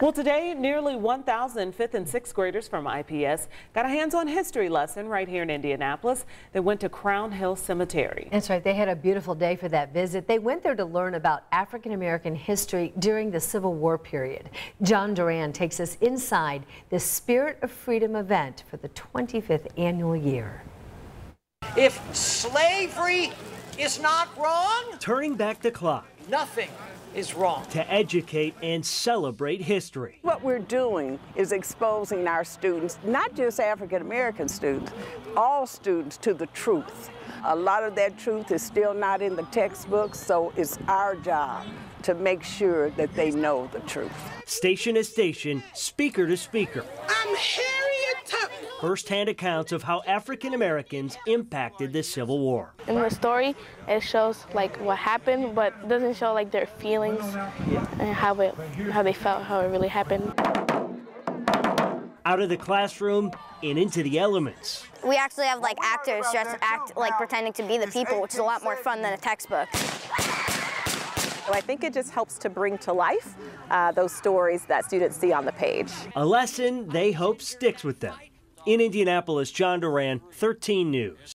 Well, today, nearly 1,000 fifth and sixth graders from IPS got a hands-on history lesson right here in Indianapolis. They went to Crown Hill Cemetery. That's right. They had a beautiful day for that visit. They went there to learn about African American history during the Civil War period. John Duran takes us inside the Spirit of Freedom event for the 25th annual year. If slavery is not wrong, turning back the clock, nothing is wrong. To educate and celebrate history. What we're doing is exposing our students, not just African American students, all students to the truth. A lot of that truth is still not in the textbooks, so it's our job to make sure that they know the truth. Station to station, speaker to speaker. I'm Harriet Tubman. First-hand accounts of how African Americans impacted the Civil War. In the story, it shows like what happened, but doesn't show like their feelings and how it, how they felt, how it really happened. Out of the classroom and into the elements. We actually have like actors just act like pretending to be the people, which is a lot more fun than a textbook. I think it just helps to bring to life uh, those stories that students see on the page. A lesson they hope sticks with them. In Indianapolis, John Duran, 13 News.